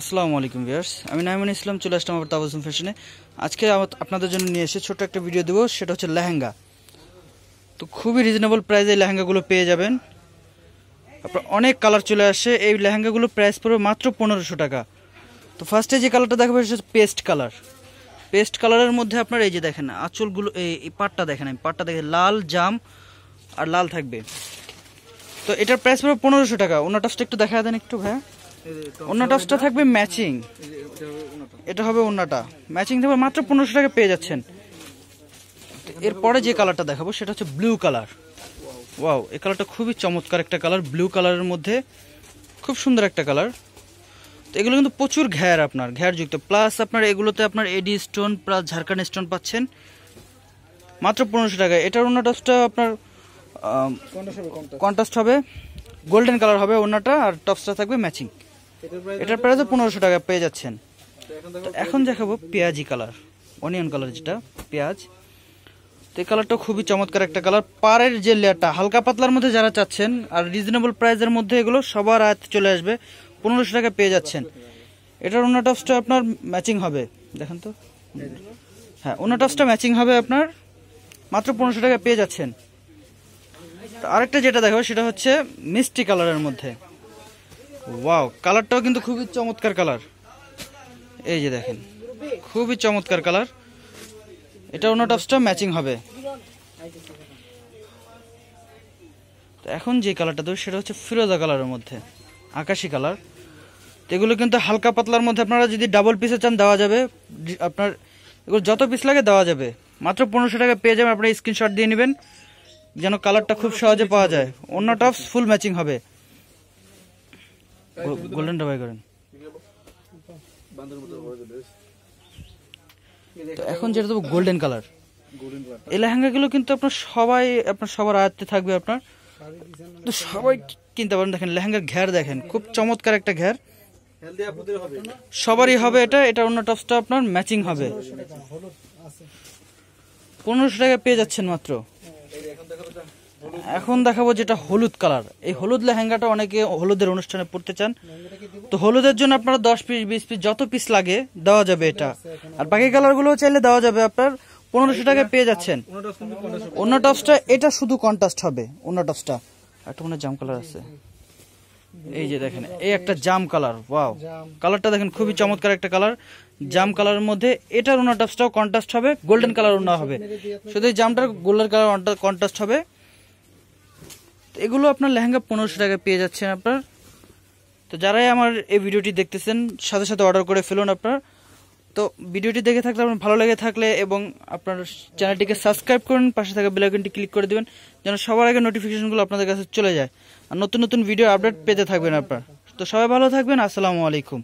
আসসালামু আলাইকুম ভিউয়ার্স। আমি নাইমুন ইসলাম, চলে আসলাম আবার তাবাজুম ফ্যাশনে। আজকে আপনাদের জন্য নিয়ে এসে ছোট্ট একটা ভিডিও দেবো, সেটা হচ্ছে লেহেঙ্গা। তো খুবই রিজনেবল প্রাইসে লেহেঙ্গাগুলো পেয়ে যাবেন। আপনার অনেক কালার চলে আসে, এই লেহেঙ্গাগুলো প্রাইস পড়বে মাত্র পনেরোশো টাকা। তো ফার্স্টে যে কালারটা দেখাবো, সেটা পেস্ট কালার পেস্ট কালারের মধ্যে আপনার এই যে দেখেন, আঁচলগুলো, এই পাটটা দেখেন আমি পাটটা দেখেন, লাল, জাম আর লাল থাকবে। তো এটার প্রাইস পড়বে পনেরোশো টাকা। অন্য টপসটা একটু দেখা দেন একটু ভাই অন্য টপসটা থাকবে ম্যাচিং এটা হবে অন্যটা। ম্যাচিং থাকবে মাত্র পনেরোশো টাকা পেয়ে যাচ্ছেন। এরপরে যে কালারটা দেখাবো সেটা হচ্ছে ব্লু কালার ওয়াও এই কালারটা খুবই চমৎকার একটা কালার ব্লু কালারের মধ্যে খুব সুন্দর একটা কালার তো এগুলো কিন্তু প্রচুর ঘ্যার আপনার ঘ্যারযুক্ত প্লাস আপনার এগুলোতে আপনার AD stone plus Jharkhand stone পাচ্ছেন। মাত্র পনেরোশো টাকা। এটার অন্য টপসটা আপনার কন্ট্রাস্ট হবে গোল্ডেন কালার হবে। অন্যটা আর টপসটা থাকবে ম্যাচিং এটার প্রাইস পনেরোশো টাকা পেয়ে যাচ্ছেন। তো এখন দেখাবো পেঁয়াজি কালার অনিয়ন কালার যেটা পেঁয়াজ। তো এই কালারটা খুবই চমৎকার একটা কালার। পাড়ের যে লেয়ারটা হালকা পাতলার মধ্যে যারা চাচ্ছেন আর রিজনেবল প্রাইসের মধ্যে এগুলো সবার আয়ত্তে চলে আসবে পনেরোশো টাকা পেয়ে যাচ্ছেন। এটার অন্য টপসটা আপনার ম্যাচিং হবে দেখেন তো। হ্যাঁ অন্য টপসটা ম্যাচিং হবে আপনার মাত্র পনেরোশো টাকা পেয়ে যাচ্ছেন। তো আরেকটা যেটা দেখো সেটা হচ্ছে মিষ্টি কালারের মধ্যে। ওয়াও কালারটাও কিন্তু খুবই চমৎকার কালার এই যে দেখেন, খুবই চমৎকার কালার এটা অন্য টপসটা ম্যাচিং হবে। তো এখন যে কালারটা দেবো সেটা হচ্ছে ফিরোজা কালারের মধ্যে, আকাশি কালার তো এগুলো কিন্তু হালকা পাতলার মধ্যে আপনারা যদি ডাবল পিসে চান, দেওয়া যাবে। আপনার, এগুলো যত পিস লাগে, দেওয়া যাবে। মাত্র পনেরোশো টাকা পেয়ে যাবেন, আপনারা স্ক্রিনশট দিয়ে নেবেন, যেন কালারটা খুব সহজে পাওয়া যায়। অন্য টপস ফুল ম্যাচিং হবে। গোল্ডেনটা বাই করেন। এখন যেটা দেবো গোল্ডেন কালার। এই লেহেঙ্গাগুলো কিন্তু আপনার সবাই, আপনার সবার আয়ত্তে থাকবে আপনার। তো সবাই কিনতে পারেন। দেখেন, লেহেঙ্গার ঘ্যার দেখেন, খুব চমৎকার একটা ঘ্যার সবারই হবে এটা এটা অন্য টপসটা আপনার ম্যাচিং হবে। পনেরোশো টাকা পেয়ে যাচ্ছেন মাত্র। এখন দেখাবো যেটা হলুদ কালার। এই হলুদ লেহেঙ্গাটা অনেকে হলুদের অনুষ্ঠানে পড়তে চান। তো হলুদের জন্য আপনারা দশ পিস বিশ পিস যত পিস লাগে, দেওয়া যাবে এটা। আর বাকি কালারগুলো চাইলে দেওয়া যাবে আপনার। পনেরোশো টাকায় পেয়ে যাচ্ছেন। অন্য টপসটা, এটা শুধু কন্ট্রাস্ট হবে, অন্য টপসটা। একটা মনে জাম কালার আছে। এই যে দেখেন, এই একটা জাম কালার, ওয়াও। কালারটা দেখেন, খুবই চমৎকার একটা কালার। জাম কালারের মধ্যে, এটার ওনার টপসটাও কন্ট্রাস্ট হবে গোল্ডেন কালার ওনা হবে। শুধু জামটার গোল্ডেন কালার কন্ট্রাস্ট হবে। তো এগুলো আপনার লেহেঙ্গা পনেরোশো টাকা পেয়ে যাচ্ছেন আপনার। তো যারাই আমার এই ভিডিওটি দেখতেছেন, সাথে সাথে অর্ডার করে ফেলুন আপনার। তো ভিডিওটি দেখে থাকলে আপনার ভালো লেগে থাকলে এবং আপনার চ্যানেলটিকে সাবস্ক্রাইব করুন, পাশে থাকা বেলাইকনটি ক্লিক করে দেবেন, যেন সবার আগে নোটিফিকেশনগুলো আপনাদের কাছে চলে যায়। আর নতুন নতুন ভিডিও আপডেট পেতে থাকবেন আপনার। তো সবাই ভালো থাকবেন, আসসালামু আলাইকুম।